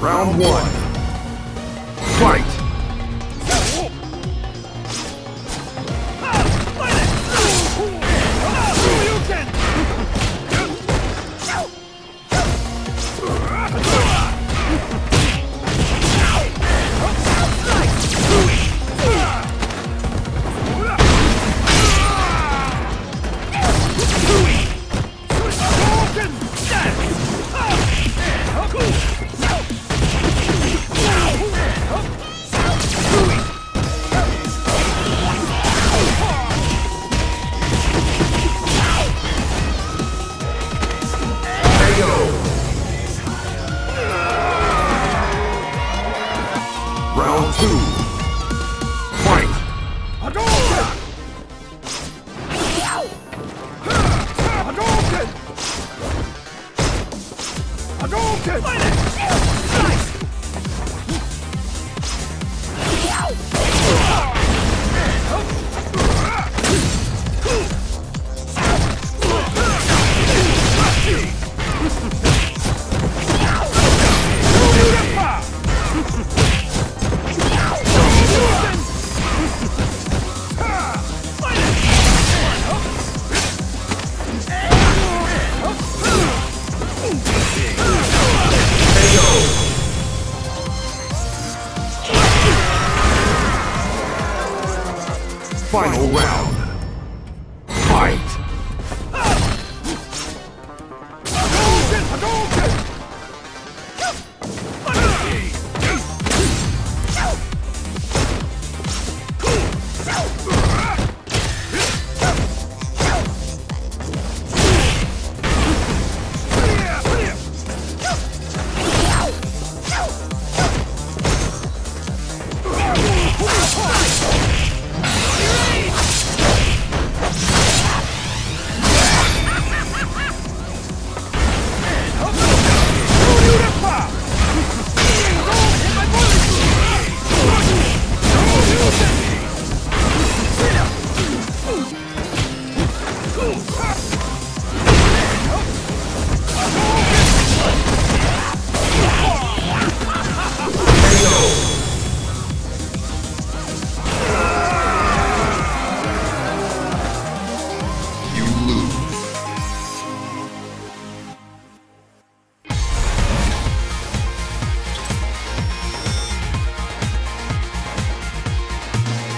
Round one. Fight! Round two. Fight! Hadouken! Hadouken! Hadouken! Final round.